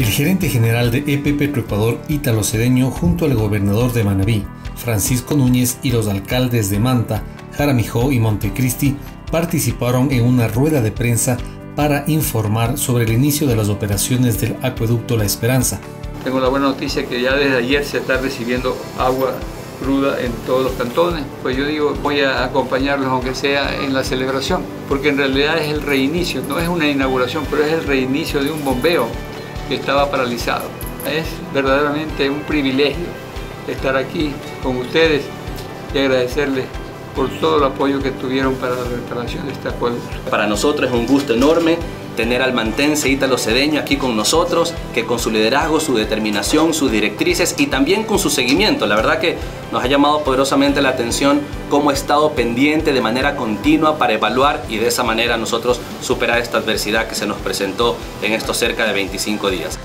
El gerente general de EP Petroecuador Ítalo Cedeño junto al gobernador de Manabí, Francisco Núñez y los alcaldes de Manta, Jaramijó y Montecristi participaron en una rueda de prensa para informar sobre el inicio de las operaciones del acueducto La Esperanza. Tengo la buena noticia que ya desde ayer se está recibiendo agua cruda en todos los cantones, pues yo digo, voy a acompañarlos aunque sea en la celebración, porque en realidad es el reinicio, no es una inauguración, pero es el reinicio de un bombeo estaba paralizado. Es verdaderamente un privilegio estar aquí con ustedes y agradecerles por todo el apoyo que tuvieron para la reparación de este acueducto. Para nosotros es un gusto enorme tener al mantense Ítalo Cedeño aquí con nosotros, que con su liderazgo, su determinación, sus directrices y también con su seguimiento, la verdad que nos ha llamado poderosamente la atención cómo ha estado pendiente de manera continua para evaluar y de esa manera nosotros superar esta adversidad que se nos presentó en estos cerca de 25 días.